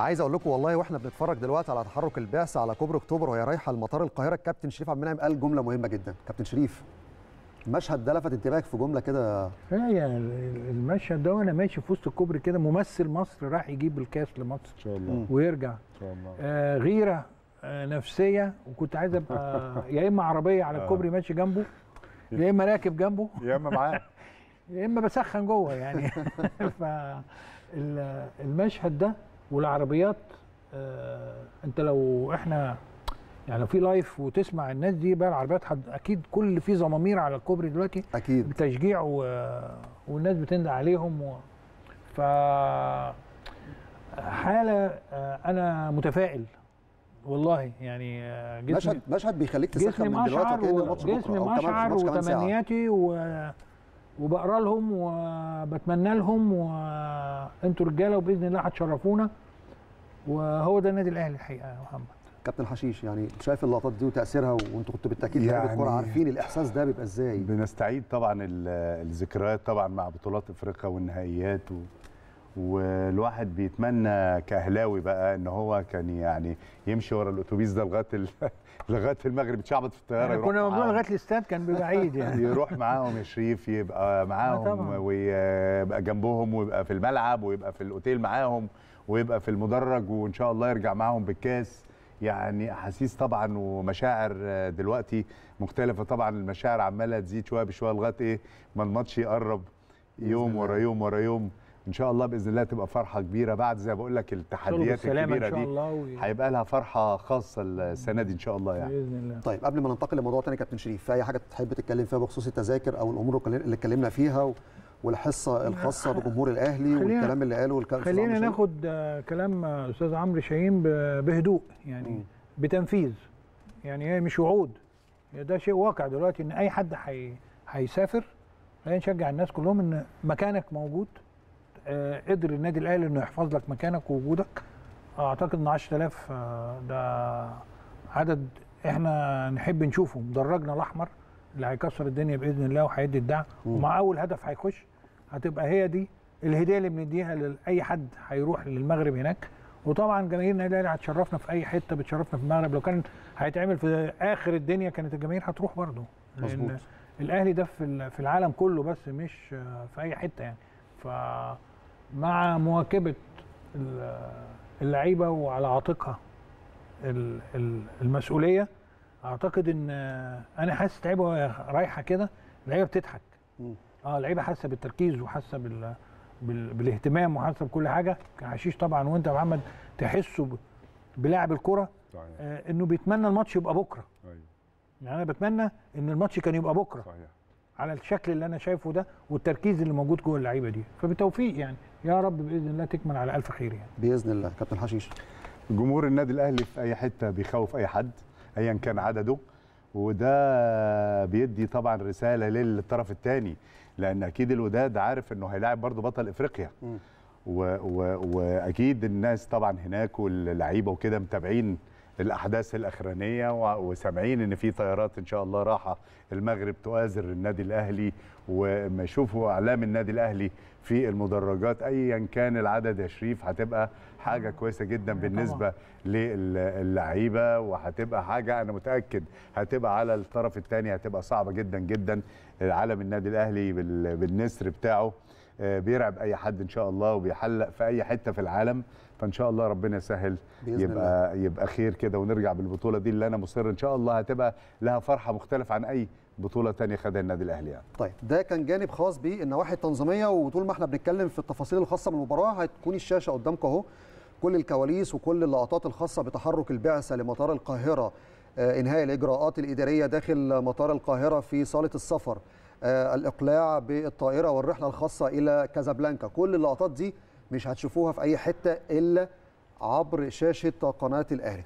عايز أقول لكم والله وإحنا بنتفرج دلوقتي على تحرك البعثة على كوبري أكتوبر وهي رايحة لمطار القاهرة الكابتن شريف عبد المنعم قال جملة مهمة جدا. كابتن شريف المشهد ده لفت انتباهك في جملة كده؟ هي المشهد ده وأنا ماشي في وسط الكوبري كده ممثل مصر راح يجيب الكاس لمصر ان شاء الله. ويرجع. إن شاء الله. آه غيرة آه نفسية وكنت عايز أبقى يا إما عربية على الكوبري ماشي جنبه يا إما راكب جنبه. يا إما معاه. يا إما بسخن جوه يعني. فالمشهد ده والعربيات آه انت لو إحنا يعني لو في لايف وتسمع الناس دي بقى العربيات حد أكيد كل في زمامير على الكوبري دلوقتي أكيد. بتشجيع و... والناس بتندى عليهم و... ف حالة آه، أنا متفائل والله يعني آه، جسمي مشهد مشهد بيخليك تسخن من دلوقتي و- الماتش بكرة جسمي مشعر وتمنياتي و... وبقرا لهم وبتمنى لهم وانتوا رجاله وباذن الله هتشرفونا. وهو ده النادي الاهلي الحقيقة يا محمد. كابتن حشيش يعني شايف اللقطات دي وتأثيرها وانتوا كنتوا بالتأكيد لعيبه يعني- كوره عارفين الإحساس ده بيبقى إزاي؟ بنستعيد طبعا ال- الذكريات طبعا مع بطولات إفريقيا والنهائيات و... والواحد بيتمنى كأهلاوي بقى إن هو كان يعني يمشي ورا الأتوبيس ده لغاية. لغاية المغرب يتشعبط في الطيارة يروح كنا معاهم. لغاية الاستاد كان بيبقى عيد يعني يروح معاهم يا شريف يبقى معاهم طبعاً. ويبقى جنبهم ويبقى في الملعب ويبقى في الأوتيل معاهم ويبقى في المدرج وإن شاء الله يرجع معاهم بالكاس يعني أحاسيس طبعا ومشاعر آه، دلوقتي مختلفة طبعا المشاعر عمالة تزيد شوية بشوية لغاية إيه ما الماتش يقرب يوم. ورا يوم ورا يوم إن شاء الله بإذن الله تبقى فرحة كبيرة بعد زي ما بقول لك التحديات الكبيرة إن شاء دي. الله و... هيبقى لها فرحة خاصة السنة دي إن شاء الله يعني. بإذن الله. طيب قبل ما ننتقل لموضوع تاني كابتن شريف في أي حاجة تحب تتكلم فيها بخصوص التذاكر أو الأمور اللي اتكلمنا فيها و- والحصة الخاصة بجمهور الأهلي والكلام اللي قاله الكابتن خلينا ناخد كلام أستاذ عمرو شاهين بهدوء يعني مم. بتنفيذ. يعني هي مش وعود. ده شيء واقع دلوقتي إن أي حد حي... هيسافر خلينا نشجع الناس كلهم إن مكانك موجود. قدر النادي الأهلي إنه يحفظ لك مكانك ووجودك. أعتقد إن 10000 آه، ده عدد إحنا نحب نشوفه. مدرجنا الأحمر اللي هيكسر الدنيا بإذن الله وهيدي الدعم. ومع أول هدف هيخش هتبقى هي دي الهدية اللي بنديها لاي حد هيروح للمغرب هناك. وطبعا جماهير النادي الأهلي هتشرفنا في أي حتة بتشرفنا في المغرب. لو كان هيتعمل في آخر الدنيا كانت الجماهير هتروح برضه. مظبوط. الأهلي ده في ال- في العالم كله بس مش آه، في أي حتة يعني. فمع مواكبة ال- اللعيبة وعلى عاتقها ال- ال- المسؤولية. أعتقد إن أنا حاسس لعيبة وهي رايحة كده اللعيبة بتضحك. آه اللعيبة حاسة بالتركيز وحاسة بال... بال... بالاهتمام وحاسة بكل حاجة. كحشيش طبعا وأنت يا محمد تحسه ب... بلاعب الكرة آه إنه بيتمنى الماتش يبقى بكرة. أيوة. يعني أنا بتمنى إن الماتش كان يبقى بكرة. صحيح. على الشكل اللي أنا شايفه ده والتركيز اللي موجود جوه اللعيبة دي. فبالتوفيق يعني. يا رب بإذن الله تكمل على ألف خير يعني. بإذن الله كابتن حشيش. جمهور النادي الأهلي في أي حتة بيخوف أي حد ايا كان عدده وده بيدي طبعا رسالة للطرف الثاني لأن أكيد الوداد عارف إنه هيلاعب برضه بطل إفريقيا. مم. و و وأكيد الناس طبعا هناك واللعيبة وكده متابعين الأحداث الأخرانية وسامعين إن في طيارات إن شاء الله راحة المغرب تؤازر النادي الأهلي وما يشوفوا أعلام النادي الأهلي في المدرجات ايا كان العدد يا شريف هتبقى حاجة كويسة جدا. بالنسبة للعيبة وهتبقى حاجة أنا متأكد هتبقى على الطرف الثاني هتبقى صعبة جدا جدا. علم النادي الأهلي بال- بالنسر بتاعه آه، بيرعب أي حد إن شاء الله وبيحلق في أي حتة في العالم. فإن شاء الله ربنا يسهل يبقى يبقى خير كده ونرجع بالبطولة دي اللي أنا مصر إن شاء الله هتبقى لها فرحة مختلفة عن أي بطولة تانية خدها النادي الأهلي يعني. طيب ده كان جانب خاص بالنواحي التنظيميه وطول ما إحنا بنتكلم في التفاصيل الخاصة بالمباراه هتكون الشاشة قدامكم أهو. كل الكواليس وكل اللقطات الخاصة بتحرك البعثة لمطار القاهرة آه، إنهاء الإجراءات الإدارية داخل مطار القاهرة في صالة السفر آه، الإقلاع بالطائرة والرحلة الخاصة إلى كازابلانكا. كل اللقطات دي مش هتشوفوها في أي حتة إلا عبر شاشة قناة الاهلي